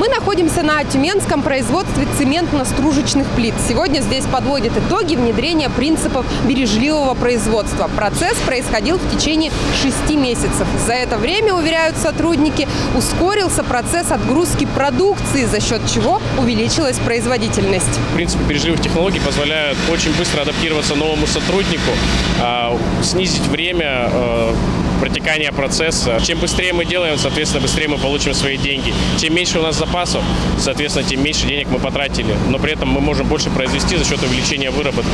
Мы находимся на тюменском производстве цементно-стружечных плит. Сегодня здесь подводят итоги внедрения принципов бережливого производства. Процесс происходил в течение шести месяцев. За это время, уверяют сотрудники, ускорился процесс отгрузки продукции, за счет чего увеличилась производительность. В принципе, бережливых технологий позволяют очень быстро адаптироваться новому сотруднику, а, снизить время э, протекания процесса. Чем быстрее мы делаем, соответственно, быстрее мы получим свои деньги. Чем меньше у нас запасов, соответственно, тем меньше денег мы потратили. Но при этом мы можем больше произвести за счет увеличения выработки.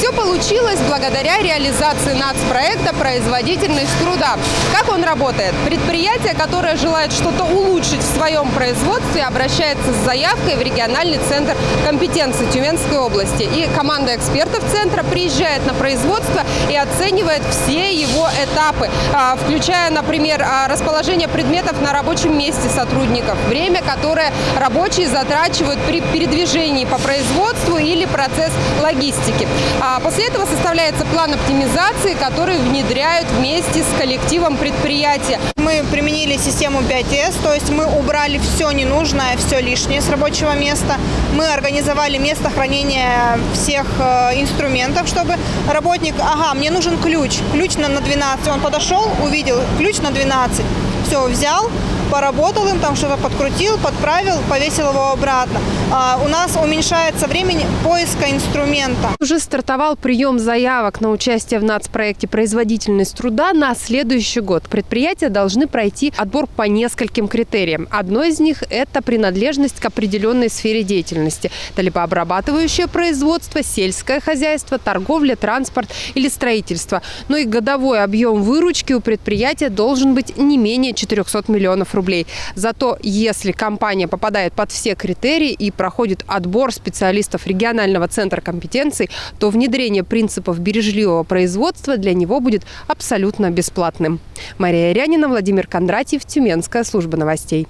Все получилось благодаря реализации нацпроекта «Производительность труда». Как он работает? Предприятие, которое желает что-то улучшить в своем производстве, обращается с заявкой в региональный центр компетенции Тюменской области. И команда экспертов центра приезжает на производство и оценивает все его этапы, а, включая, например, а, расположение предметов на рабочем месте сотрудников, время, которое рабочие затрачивают при передвижении по производству или процесс логистики. А После этого составляется план оптимизации, который внедряют вместе с коллективом предприятия. Мы применили систему 5С, то есть мы убрали все ненужное, все лишнее с рабочего места. Мы организовали место хранения всех э, инструментов, чтобы работник, ага, мне нужен ключ, ключ на 12. Он подошел, увидел, ключ на 12. Все, взял, поработал им, там что-то подкрутил, подправил, повесил его обратно. А, у нас уменьшается время поиска инструмента. Уже стартовал прием заявок на участие в нацпроекте «Производительность труда» на следующий год. Предприятия должны пройти отбор по нескольким критериям. Одно из них – это принадлежность к определенной сфере деятельности. Это либо обрабатывающее производство, сельское хозяйство, торговля, транспорт или строительство. Но и годовой объем выручки у предприятия должен быть не менее 400 миллионов рублей. Зато если компания попадает под все критерии и проходит отбор специалистов регионального центра компетенций, то внедрение принципов бережливого производства для него будет абсолютно бесплатным. Мария Рянина, Владимир Кондратьев, Тюменская служба новостей.